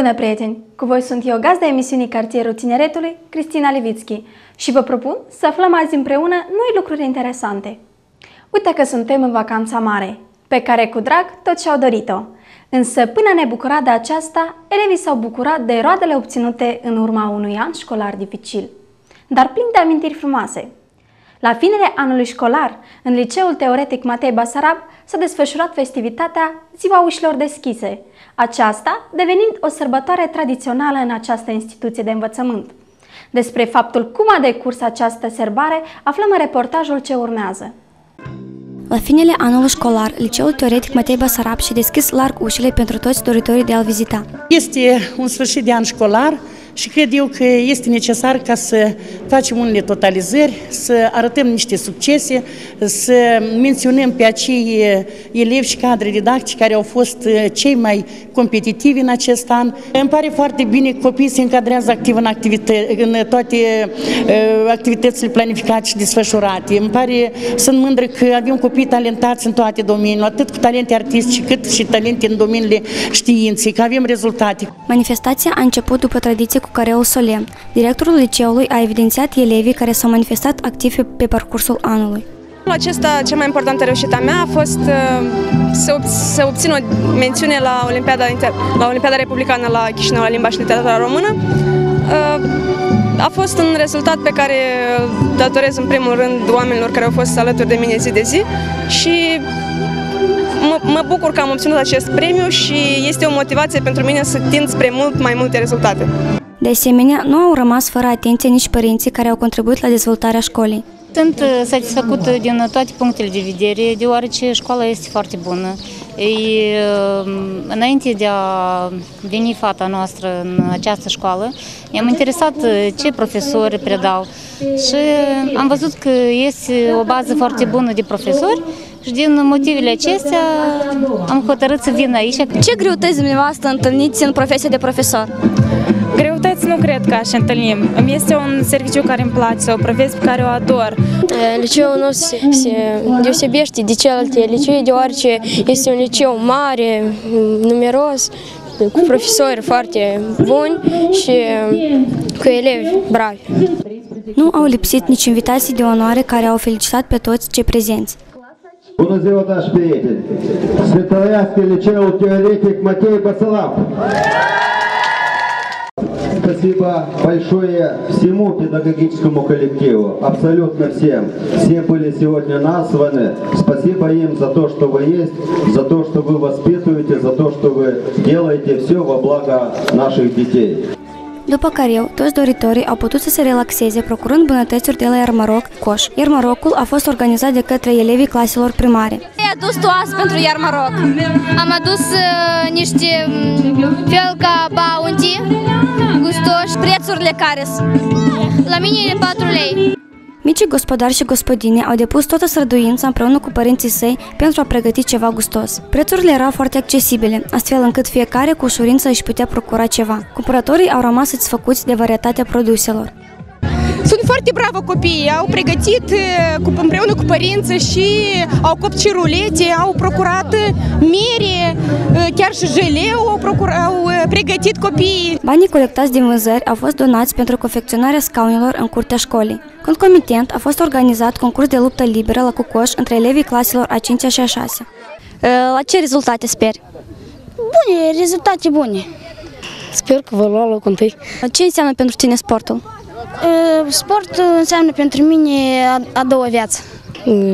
Bună, prieteni! Cu voi sunt eu, gazda emisiunii Cartierul Tineretului, Cristina Levitski, și vă propun să aflăm azi împreună noi lucruri interesante. Uite că suntem în vacanța mare, pe care cu drag toți și-au dorit-o. Însă, până ne bucura de aceasta, elevii s-au bucurat de roadele obținute în urma unui an școlar dificil, dar plin de amintiri frumoase. La finele anului școlar, în Liceul Teoretic Matei Basarab, s-a desfășurat festivitatea Ziua Ușilor Deschise, aceasta devenind o sărbătoare tradițională în această instituție de învățământ. Despre faptul cum a decurs această serbare aflăm în reportajul ce urmează. La finele anului școlar, Liceul Teoretic Matei Basarab și deschis larg ușile pentru toți doritorii de a-l vizita. Este un sfârșit de an școlar, și cred eu că este necesar ca să facem unele totalizări, să arătăm niște succese, să menționăm pe acei elevi și cadre didactici care au fost uh, cei mai competitivi în acest an. Îmi pare foarte bine că copiii se încadrează activ în, activită- în toate uh, activitățile planificate și desfășurate. Îmi pare, sunt mândră că avem copii talentați în toate domeniile, atât cu talente artistice cât și talente în domeniile științei, că avem rezultate. Manifestația a început după tradiție cu careul solemn. Directorul liceului a evidențiat elevii care s-au manifestat activ pe parcursul anului. Acesta, cea mai importantă reușită mea a fost uh, să, ob- să obțin o mențiune la Olimpiada, Inter- la Olimpiada Republicană la Chișinău la limbaș și literatura română. Uh, A fost un rezultat pe care îl datorez în primul rând oamenilor care au fost alături de mine zi de zi și mă, mă bucur că am obținut acest premiu și este o motivație pentru mine să tind spre mult mai multe rezultate. De asemenea, nu au rămas fără atenție nici părinții care au contribuit la dezvoltarea școlii. Sunt uh, satisfăcută din toate punctele de vedere, deoarece școala este foarte bună. Ei, uh, înainte de a veni fata noastră în această școală, i-am interesat uh, ce profesori predau și am văzut că este o bază foarte bună de profesori și din motivele acestea am hotărât să vin aici. Ce greutăți dumneavoastră întâlniți în profesia de profesor? Cărți nu cred că aș întâlnim. Îmi este un serviciu care îmi place, o profesie pe care o ador. Liceul nostru se deosebește de celelalte licee, deoarece este un liceu mare, numeros, cu profesori foarte buni și cu elevi bravi. Nu au lipsit nici invitații de onoare care au felicitat pe toți cei prezenți. Bună ziua, dragi prieteni! Să trăiască liceul teoretic Matei Băsălap! Спасибо большое всему педагогическому коллективу, абсолютно всем. Все были сегодня названы. Спасибо им за то, что вы есть, за то, что вы воспитываете, за то, что вы делаете все во благо наших детей. După careu, toți doritorii au putut să se relaxeze procurând bunătățuri de la Iarmaroc Coș. Iarmarocul a fost organizat de către elevii claselor primare. Ai adus tu azi pentru Iarmaroc? Am adus uh, niște um, fel ca bounty, gustoși, prețurile care sunt. La mine e 4 lei. Micii gospodari și gospodine au depus toată străduința împreună cu părinții săi pentru a pregăti ceva gustos. Prețurile erau foarte accesibile, astfel încât fiecare cu ușurință își putea procura ceva. Cumpărătorii au rămas satisfăcuți de varietatea produselor. Sunt foarte bravă copiii, au pregătit eh, cu, împreună cu părinții și au copt și rulete, au procurat eh, mere, eh, chiar și jeleu au, procur, au eh, pregătit copiii. Banii colectați din vânzări au fost donați pentru confecționarea scaunelor în curtea școlii. Concomitent a fost organizat concurs de luptă liberă la Cucoș între elevii claselor a 5 și a 6. La ce rezultate speri? Bune, rezultate bune. Sper că vă lua locul întâi. Ce înseamnă pentru tine sportul? Sport înseamnă pentru mine a, a doua viață.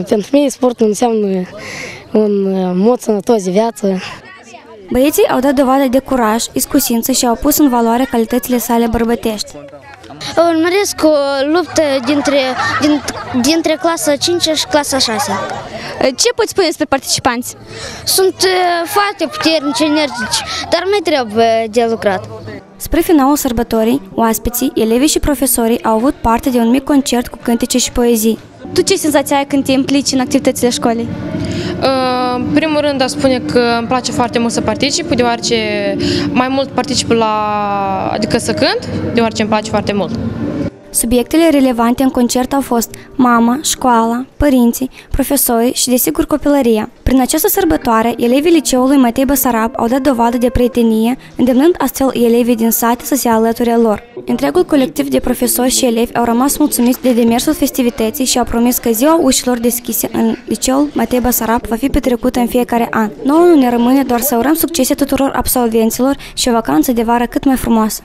Pentru mine sportul înseamnă un mod sănătos de viață. Băieții au dat dovadă de curaj, iscusință și au pus în valoare calitățile sale bărbătești. Urmăresc o luptă dintre, din, dintre clasa 5 și clasa 6. Ce poți spune despre participanți? Sunt uh, foarte puternici, energici, dar mai trebuie de lucrat. Spre finalul sărbătorii, oaspeții, elevii și profesorii au avut parte de un mic concert cu cântece și poezii. Tu ce senzație ai când te implici în activitățile școlii? În primul rând, aș spune că îmi place foarte mult să particip, deoarece mai mult particip la, adică să cânt, deoarece îmi place foarte mult. Subiectele relevante în concert au fost mama, școala, părinții, profesorii și, desigur, copilăria. Prin această sărbătoare, elevii liceului Matei Basarab au dat dovadă de prietenie, îndemnând astfel elevii din sat să se alăture lor. Întregul colectiv de profesori și elevi au rămas mulțumiți de demersul festivității și au promis că ziua ușilor deschise în liceul Matei Basarab va fi petrecută în fiecare an. Nouă nu ne rămâne doar să urăm succese tuturor absolvenților și o vacanță de vară cât mai frumoasă.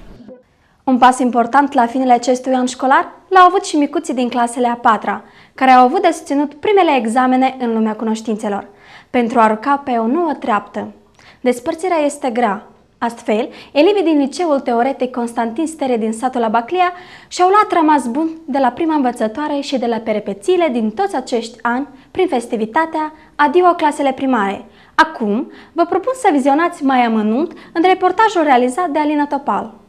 Un pas important la finele acestui an școlar l-au avut și micuții din clasele a patra, care au avut de susținut primele examene în lumea cunoștințelor, pentru a ruca pe o nouă treaptă. Despărțirea este grea. Astfel, elevii din liceul teoretic Constantin Stere din satul Abaclia și-au luat rămas bun de la prima învățătoare și de la perepețiile din toți acești ani prin festivitatea Adio clasele primare. Acum, vă propun să vizionați mai amănunt în reportajul realizat de Alina Topal.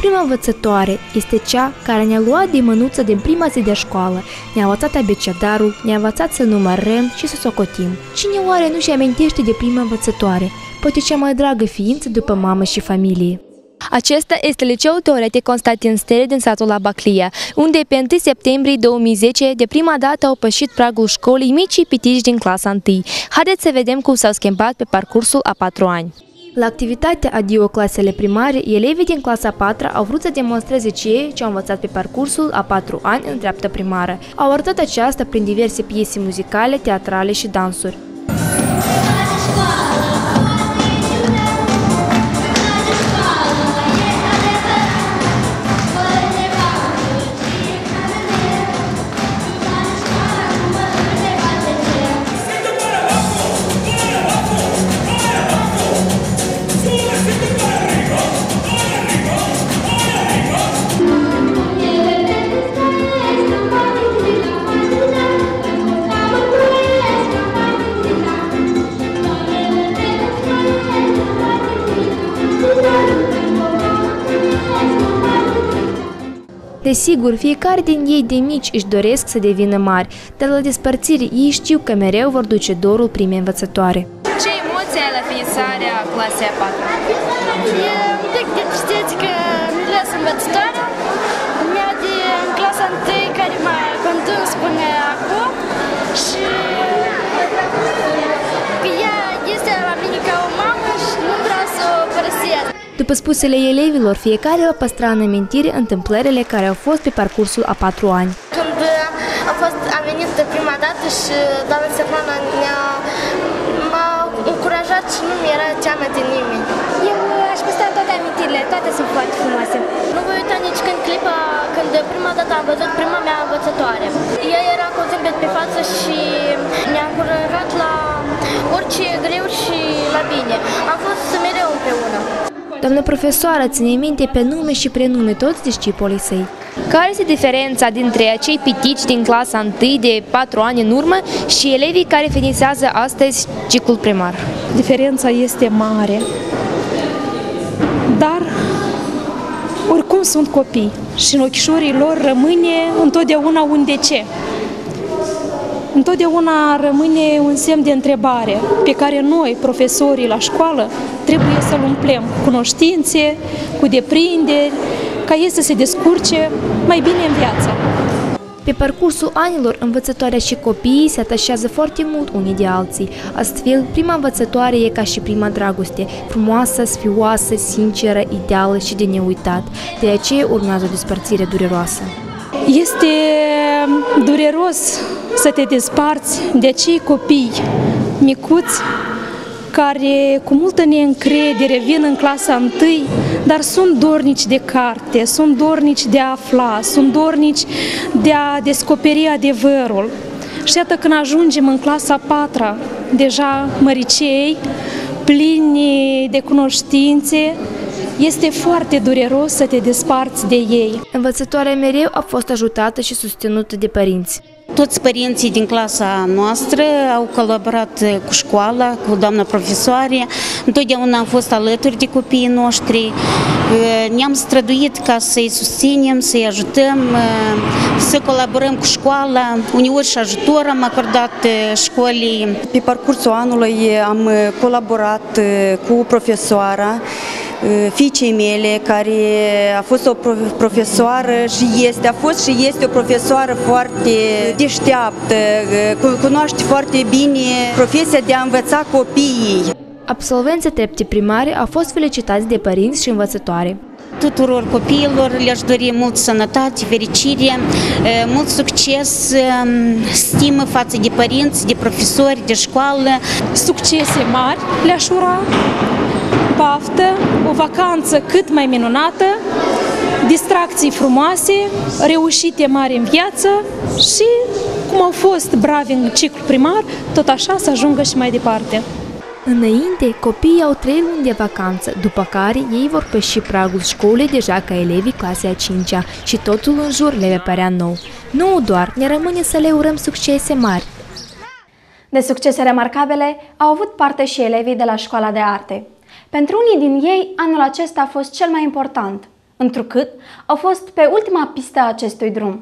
Prima învățătoare este cea care ne-a luat de mânuță din prima zi de școală, ne-a învățat abecedarul, ne-a învățat să numărăm și să socotim. Cine oare nu-și amintește de prima învățătoare? Poate cea mai dragă ființă după mamă și familie. Acesta este liceul teoretic Constantin Stere din satul Abaclia, unde pe 1 septembrie 2010 de prima dată au pășit pragul școlii micii pitici din clasa 1. Haideți să vedem cum s-au schimbat pe parcursul a patru ani. La activitatea Adio clasele primare, elevii din clasa 4 au vrut să demonstreze ceea ce au învățat pe parcursul a 4 ani în dreaptă primară. Au arătat aceasta prin diverse piese muzicale, teatrale și dansuri. Desigur, fiecare din ei de mici își doresc să devină mari, dar la despărțire ei știu că mereu vor duce dorul primei învățătoare. Ce emoții ai la finisarea clasei a patra? E un pic de tristețe că nu las învățătoarea. După spusele elevilor, fiecare va păstra în amintire întâmplările care au fost pe parcursul a patru ani. Când am, fost, am venit de prima dată și doamna Stefana ne-a m-a încurajat și nu mi-era teamă de nimeni. Eu aș păstra toate amintirile, toate sunt foarte frumoase. Nu voi uita nici când clipa, când prima dată am văzut prima mea învățătoare. Ea era cu zâmbet pe față și ne-a încurajat la orice greu și la bine. Am fost mereu împreună. Doamna profesoară ține minte pe nume și prenume toți discipolii săi. Care este diferența dintre acei pitici din clasa 1 de 4 ani în urmă și elevii care finisează astăzi ciclul primar? Diferența este mare, dar oricum sunt copii și în ochișorii lor rămâne întotdeauna un de ce. Întotdeauna rămâne un semn de întrebare pe care noi, profesorii la școală, trebuie să-l umplem cu cunoștințe, cu deprinderi, ca ei să se descurce mai bine în viață. Pe parcursul anilor, învățătoarea și copiii se atașează foarte mult unii de alții. Astfel, prima învățătoare e ca și prima dragoste, frumoasă, sfioasă, sinceră, ideală și de neuitat. De aceea urmează o despărțire dureroasă. Este dureros să te desparți de acei copii micuți care cu multă neîncredere vin în clasa întâi, dar sunt dornici de carte, sunt dornici de a afla, sunt dornici de a descoperi adevărul. Și iată când ajungem în clasa patra, deja măricei, plini de cunoștințe, este foarte dureros să te desparți de ei. Învățătoarea mereu a fost ajutată și susținută de părinți. Toți părinții din clasa noastră au colaborat cu școala, cu doamna profesoare. Întotdeauna am fost alături de copiii noștri. Ne-am străduit ca să-i susținem, să-i ajutăm, să colaborăm cu școala. Uneori și ajutor am acordat școlii. Pe parcursul anului am colaborat cu profesoara fiicei mele, care a fost o profesoară și este, a fost și este o profesoară foarte deșteaptă, cunoaște foarte bine profesia de a învăța copiii. Absolvenții trepte primare au fost felicitați de părinți și învățătoare. Tuturor copiilor le-aș dori mult sănătate, fericire, mult succes, stimă față de părinți, de profesori, de școală. Succese mari le-aș ura, baftă, o vacanță cât mai minunată, distracții frumoase, reușite mari în viață și cum au fost bravi în ciclu primar, tot așa să ajungă și mai departe. Înainte, copiii au trei luni de vacanță, după care ei vor păși pragul școlii deja ca elevii clasei a 5 -a și totul în jur le va părea nou. Nu doar, ne rămâne să le urăm succese mari. De succese remarcabile au avut parte și elevii de la școala de arte. Pentru unii din ei, anul acesta a fost cel mai important, întrucât au fost pe ultima pistă a acestui drum.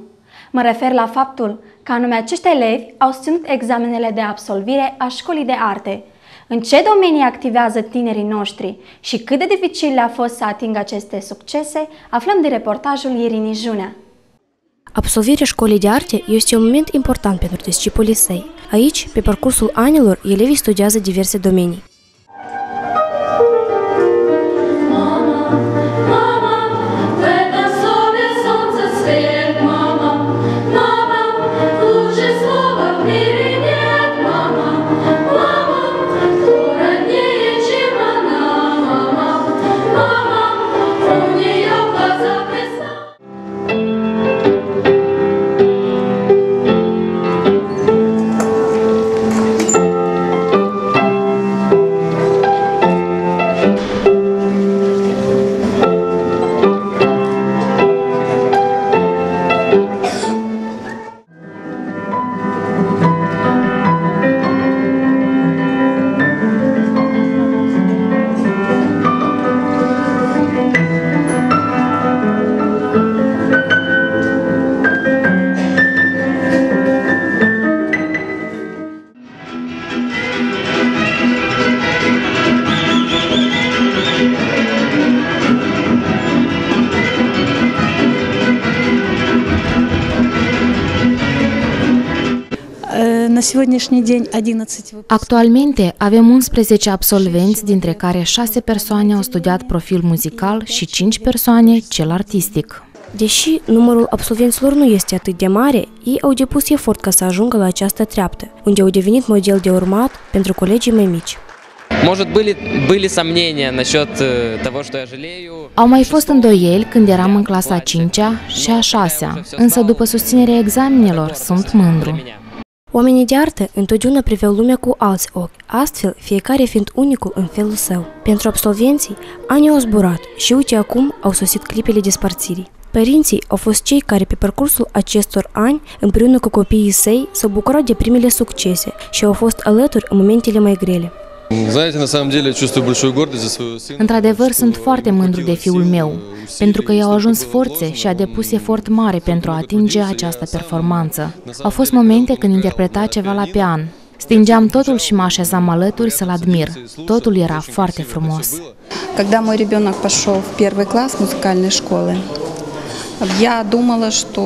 Mă refer la faptul că anume acești elevi au ținut examenele de absolvire a școlii de arte. În ce domenii activează tinerii noștri și cât de dificil le-a fost să atingă aceste succese, aflăm din reportajul Irinii Junea. Absolvirea școlii de arte este un moment important pentru discipolii săi. Aici, pe parcursul anilor, elevii studiază diverse domenii. Actualmente avem 11 absolvenți, dintre care 6 persoane au studiat profil muzical și 5 persoane cel artistic. Deși numărul absolvenților nu este atât de mare, ei au depus efort ca să ajungă la această treaptă, unde au devenit model de urmat pentru colegii mai mici. Может, были, были сомнения насчет того, что я жалею. Au mai fost îndoieli când eram în clasa a 5-a și a 6-a, însă după susținerea examenelor sunt mândru. Oamenii de artă întotdeauna priveau lumea cu alți ochi, astfel fiecare fiind unicul în felul său. Pentru absolvenții, anii au zburat și uite acum au sosit clipele despărțirii. Părinții au fost cei care pe parcursul acestor ani, împreună cu copiii săi, s-au bucurat de primele succese și au fost alături în momentele mai grele. Знаете, на самом деле чувствую большую гордость за своего сына. Într-adevăr, sunt foarte mândru de fiul meu, pentru că i-au ajuns forțe și a depus efort mare pentru a atinge această performanță. Au fost momente când interpreta ceva la pian. Stingeam totul și mă așezam alături să-l admir. Totul era foarte frumos. Когда мой ребенок пошел в первый класс музыкальной школы, я думала, что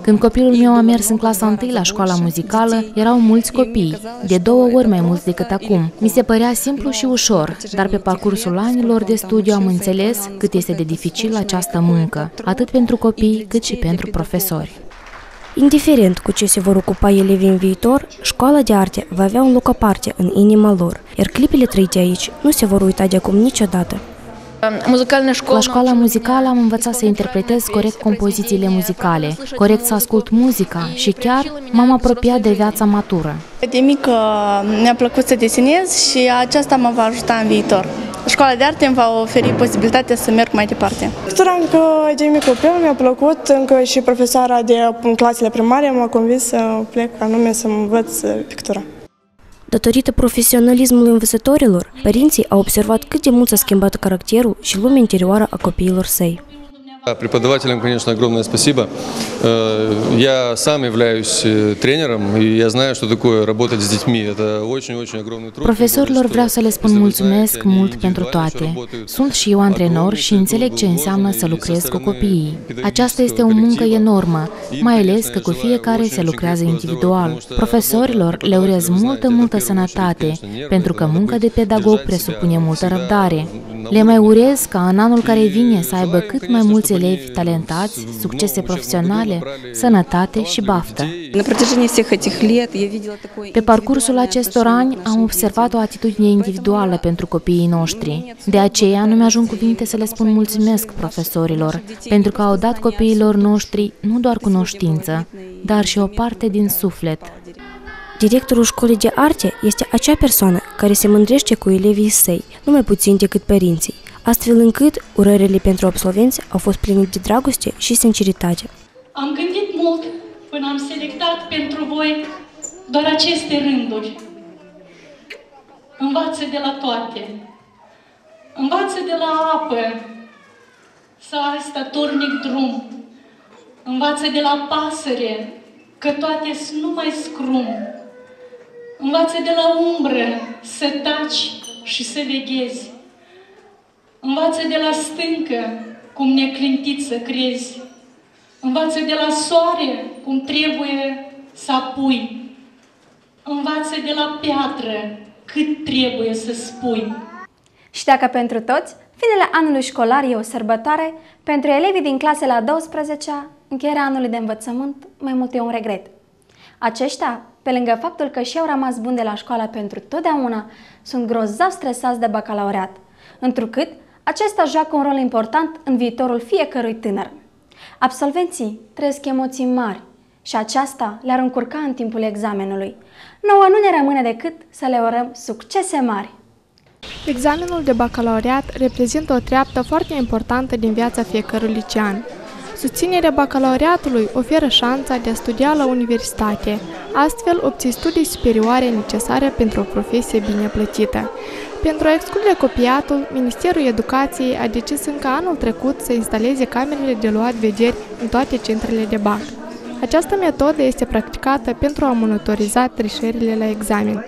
când copilul meu a mers în clasa 1 la școala muzicală, erau mulți copii, de două ori mai mulți decât acum. Mi se părea simplu și ușor, dar pe parcursul anilor de studiu am înțeles cât este de dificil această muncă, atât pentru copii cât și pentru profesori. Indiferent cu ce se vor ocupa elevii în viitor, școala de arte va avea un loc aparte în inima lor, iar clipele trăite aici nu se vor uita de acum niciodată. La școala muzicală am învățat să interpretez corect compozițiile muzicale, corect să ascult muzica și chiar m-am apropiat de viața matură. De mică mi-a plăcut să desenez și aceasta mă va ajuta în viitor. Școala de arte îmi va oferi posibilitatea să merg mai departe. Pictura încă de mic copil mi-a plăcut, încă și profesoara de clasele primare m-a convins să plec anume să învăț pictura. Datorită profesionalismului învățătorilor, părinții au observat cât de mult s-a schimbat caracterul și lumea interioară a copiilor săi. Да, Преподавателям, конечно, огромное спасибо. Э, Я сам являюсь э, тренером, и я знаю, что такое работать с детьми. Это очень-очень огромный труд. Profesorilor vreau să le spun mulțumesc mult pentru toate. Sunt și eu antrenor și înțeleg ce înseamnă să lucrez cu copiii. Aceasta este o muncă enormă, mai ales că cu fiecare se lucrează individual. Profesorilor le urez multă, multă sănătate, pentru că munca de pedagog presupune multă răbdare. Le mai urez ca în anul care vine să aibă cât mai mulți mulți elevi talentați, succese profesionale, sănătate și baftă. Pe parcursul acestor ani am observat o atitudine individuală pentru copiii noștri. De aceea nu mi-ajung cuvinte să le spun mulțumesc profesorilor, pentru că au dat copiilor noștri nu doar cunoștință, dar și o parte din suflet. Directorul școlii de arte este acea persoană care se mândrește cu elevii săi, numai puțin decât părinții astfel încât urările pentru absolvenți au fost pline de dragoste și sinceritate. Am gândit mult până am selectat pentru voi doar aceste rânduri. Învață de la toate. Învață de la apă să ai statornic drum. Învață de la pasăre că toate sunt numai scrum. Învață de la umbră să taci și să veghezi. Învață de la stâncă cum neclintit să crezi. Învață de la soare cum trebuie să apui. Învață de la piatră cât trebuie să spui. Și dacă pentru toți, finele anului școlar e o sărbătoare, pentru elevii din clasele a 12-a, încheierea anului de învățământ mai mult e un regret. Aceștia, pe lângă faptul că și-au rămas buni de la școală pentru totdeauna, sunt grozav stresați de bacalaureat, întrucât acesta joacă un rol important în viitorul fiecărui tânăr. Absolvenții trăiesc emoții mari și aceasta le-ar încurca în timpul examenului. Nouă nu ne rămâne decât să le urăm succese mari. Examenul de bacalaureat reprezintă o treaptă foarte importantă din viața fiecărui licean. Susținerea bacalaureatului oferă șansa de a studia la universitate, astfel obții studii superioare necesare pentru o profesie bine plătită. Pentru a exclude copiatul, Ministerul Educației a decis încă anul trecut să instaleze camerele de luat vederi în toate centrele de BAC. Această metodă este practicată pentru a monitoriza trișările la examen.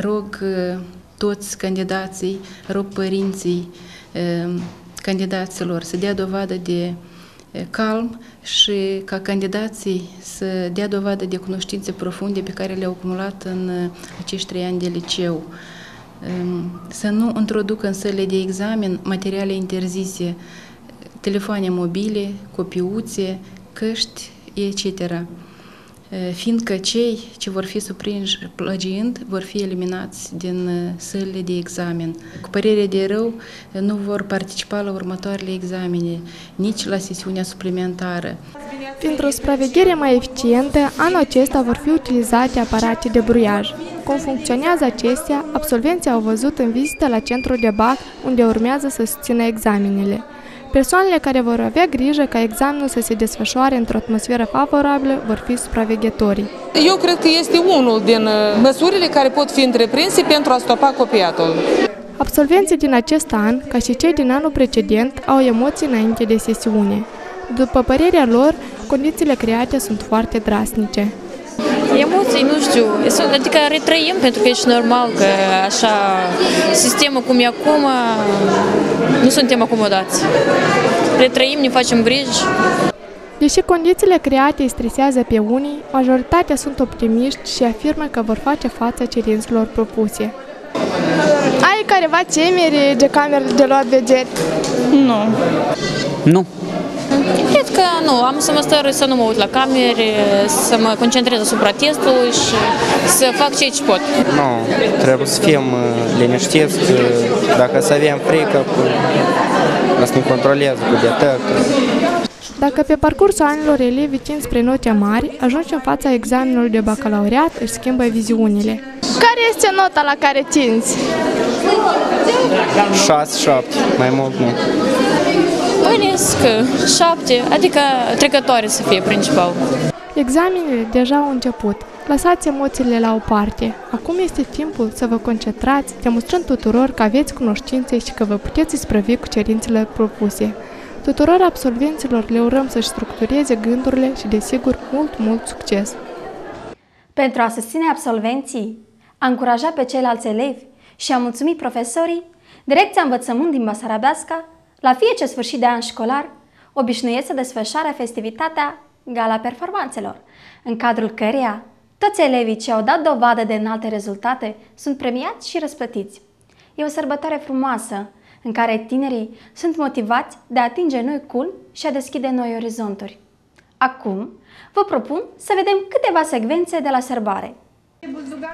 Rog uh, toți candidații, rog părinții uh, candidaților să dea dovadă de uh, calm și ca candidații să dea dovadă de cunoștințe profunde pe care le-au acumulat în acești trei ani de liceu. Um, Să nu introducă în sălile de examen materiale interzise, telefoane mobile, copiuțe, căști, etc fiindcă cei ce vor fi surprinși plagiind vor fi eliminați din sălile de examen. Cu părere de rău, nu vor participa la următoarele examene, nici la sesiunea suplimentară. Pentru o supraveghere mai eficientă, anul acesta vor fi utilizate aparate de bruiaj. Cum funcționează acestea, absolvenții au văzut în vizită la centrul de BAC, unde urmează să susțină examenele. Persoanele care vor avea grijă ca examenul să se desfășoare într-o atmosferă favorabilă vor fi supraveghetorii. Eu cred că este unul din uh, măsurile care pot fi întreprinse pentru a stopa copiatul. Absolvenții din acest an, ca și cei din anul precedent, au emoții înainte de sesiune. După părerea lor, condițiile create sunt foarte drasnice. Emoții, nu știu, adică retrăim pentru că ești normal că așa sistemul cum e acum, nu suntem acomodați. Retrăim, ne facem griji. Deși condițiile create îi stresează pe unii, majoritatea sunt optimiști și afirmă că vor face față cerințelor propuse. Ai careva temeri de camerele de luat vederi? Nu. Nu. Cred că nu, am să mă stăr să nu mă uit la camere, să mă concentrez asupra testului și să fac ce pot. Nu, trebuie să fim uh, liniștiți, că dacă să avem frică, să ne controlează cu detector. Dacă pe parcursul anilor elevii tind spre note mari, ajungi în fața examenului de bacalaureat, își schimbă viziunile. Care este nota la care tinzi? 6-7, mai mult nu. Bănesc șapte, adică trecătoare să fie principal. Examenele deja au început. Lăsați emoțiile la o parte. Acum este timpul să vă concentrați, demonstrând tuturor că aveți cunoștințe și că vă puteți isprăvi cu cerințele propuse. Tuturor absolvenților le urăm să-și structureze gândurile și, desigur, mult, mult succes! Pentru a susține absolvenții, a încuraja pe ceilalți elevi și a mulțumi profesorii, Direcția Învățământ din Basarabeasca, la fiecare sfârșit de an școlar, obișnuiește să desfășoare festivitatea Gala Performanțelor, în cadrul căreia toți elevii ce au dat dovadă de înalte rezultate sunt premiați și răsplătiți. E o sărbătoare frumoasă, în care tinerii sunt motivați de a atinge noi culmi și a deschide noi orizonturi. Acum, vă propun să vedem câteva secvențe de la sărbare –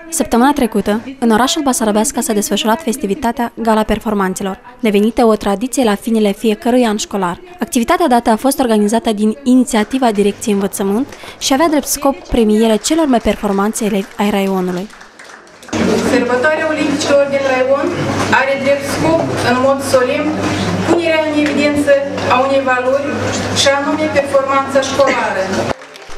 Săptămâna trecută, în orașul Basarabeasca s-a desfășurat festivitatea Gala Performanțelor, devenită o tradiție la finele fiecărui an școlar. Activitatea dată a fost organizată din inițiativa Direcției Învățământ și avea drept scop premierea celor mai performanțe elevi ai raionului. Sărbătoarea Olimpicilor din Raion are drept scop, în mod solemn, punerea în evidență a unei valori și anume performanța școlară.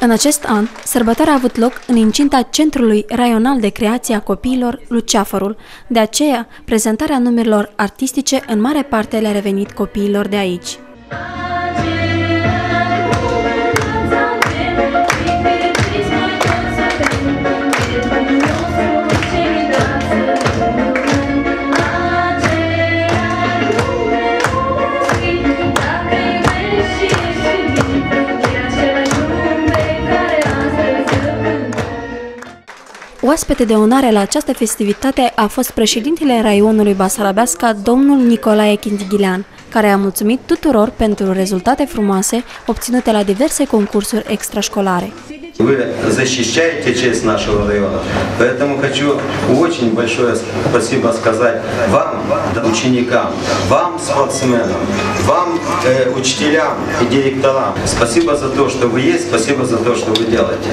În acest an, sărbătoarea a avut loc în incinta Centrului Raional de Creație a Copiilor Luceafărul, de aceea prezentarea numerelor artistice în mare parte le-a revenit copiilor de aici. Oaspete de onoare la această festivitate a fost președintele raionului Basarabeasca, domnul Nicolae Chintighilean, care a mulțumit tuturor pentru rezultate frumoase obținute la diverse concursuri extrașcolare. Вы защищаете честь нашего района, поэтому хочу очень большое спасибо сказать вам, ученикам, вам, спортсменам, вам, э, учителям и директорам. Спасибо за то, что вы есть, спасибо за то, что вы делаете.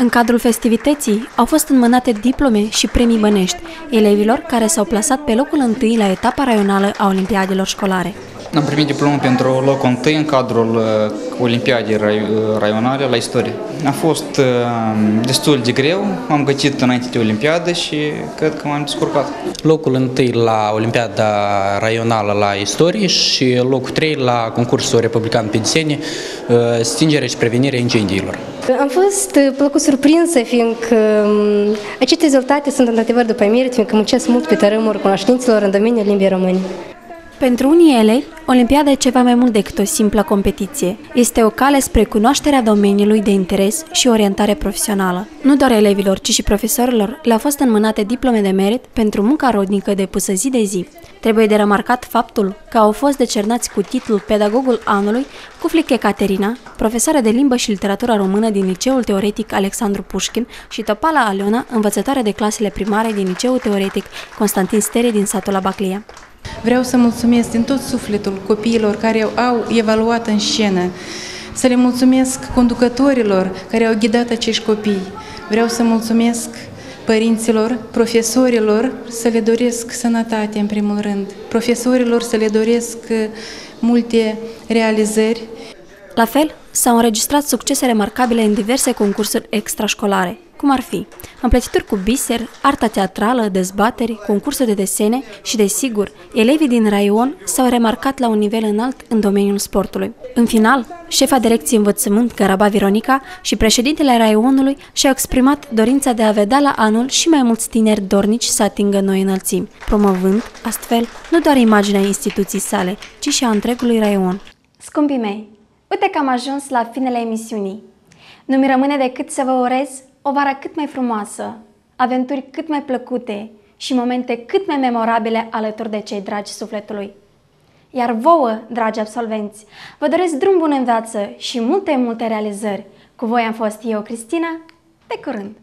În cadrul festivității au fost înmânate diplome și premii bănești elevilor care s-au plasat pe locul întâi la etapa raională a Olimpiadelor școlare. Am primit diplomă pentru locul întâi în cadrul uh, Olimpiadei uh, raionale la istorie. A fost uh, destul de greu, am gătit înainte de Olimpiadă și cred că m-am descurcat. Locul întâi la Olimpiada raională la istorie și locul trei la concursul republican pe desene, stingerea și prevenirea incendiilor. Am fost plăcut surprinsă, fiindcă um, aceste rezultate sunt într-adevăr după merit, fiindcă muncesc mult pe tărâmul cunoștințelor în domeniul limbii române. Pentru unii elevi, Olimpiada e ceva mai mult decât o simplă competiție. Este o cale spre cunoașterea domeniului de interes și orientare profesională. Nu doar elevilor, ci și profesorilor le-au fost înmânate diplome de merit pentru munca rodnică depusă zi de zi. Trebuie de remarcat faptul că au fost decernați cu titlul Pedagogul Anului Cuflic Ecaterina, profesoară de limbă și literatură română din Liceul Teoretic Alexandru Pușkin și Topala Aliona, învățătoare de clasele primare din Liceul Teoretic Constantin Stere din satul Abaclia. Vreau să mulțumesc din tot sufletul copiilor care au evaluat în scenă, să le mulțumesc conducătorilor care au ghidat acești copii. Vreau să mulțumesc părinților, profesorilor, să le doresc sănătate în primul rând, profesorilor să le doresc uh, multe realizări. La fel, s-au înregistrat succese remarcabile în diverse concursuri extrașcolare cum ar fi împletituri cu biser, arta teatrală, dezbateri, concursuri de desene și, desigur, elevii din raion s-au remarcat la un nivel înalt în domeniul sportului. În final, șefa direcției învățământ Garaba Veronica și președintele raionului și-au exprimat dorința de a vedea la anul și mai mulți tineri dornici să atingă noi înălțimi, promovând, astfel, nu doar imaginea instituției sale, ci și a întregului raion. Scumpii mei, uite că am ajuns la finele emisiunii. Nu mi rămâne decât să vă urez o vară cât mai frumoasă, aventuri cât mai plăcute și momente cât mai memorabile alături de cei dragi sufletului. Iar vouă, dragi absolvenți, vă doresc drum bun în viață și multe, multe realizări. Cu voi am fost eu, Cristina. Pe curând!